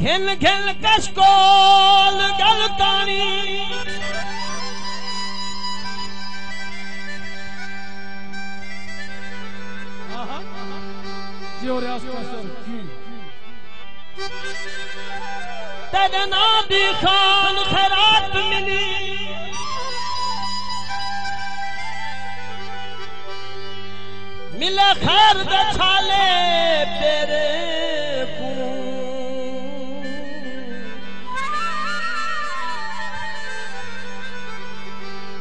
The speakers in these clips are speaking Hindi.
घिल घिल कशकोल गलकानी तेरे नादी खान खैरात मिली। मिले खैर छाले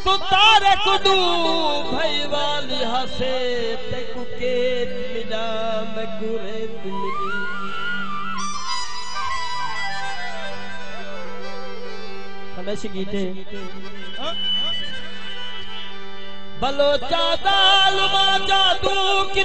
सुतार कुदू, भई वाली हसे ते कुकेत मिला, मैं कुरेत मिली। हमेश गीते बलो चादाल मा जादू की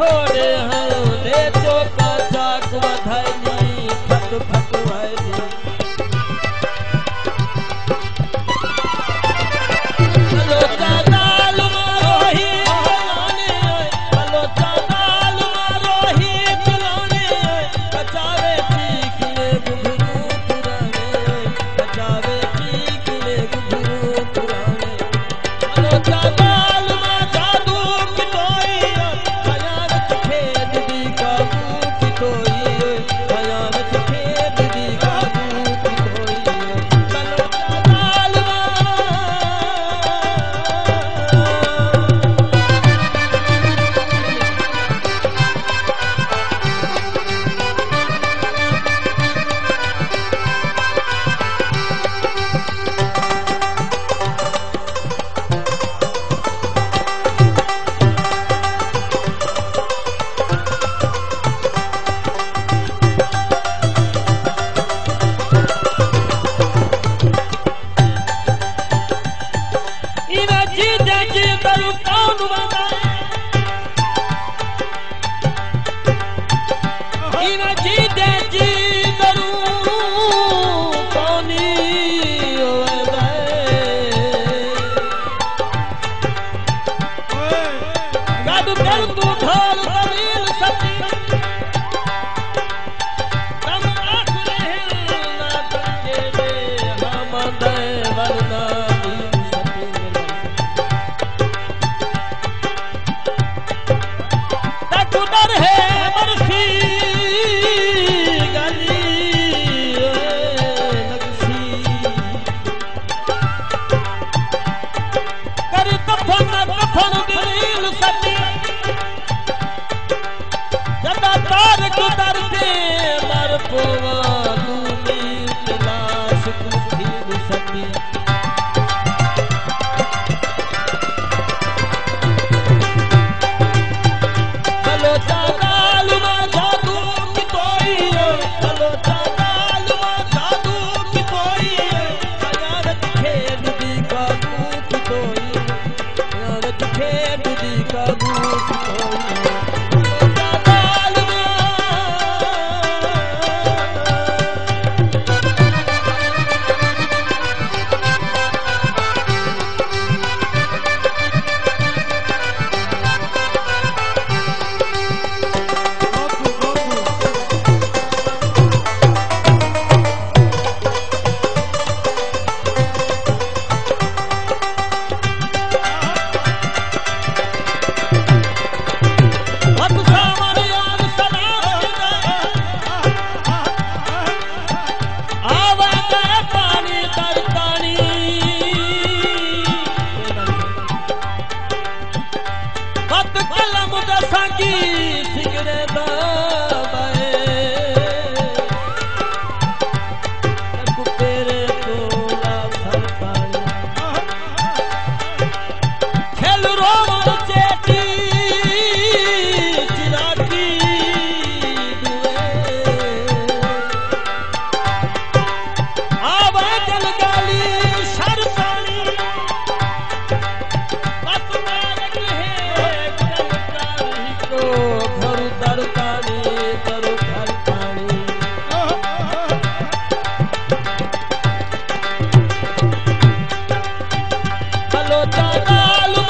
छोड़ About it. चलो चलो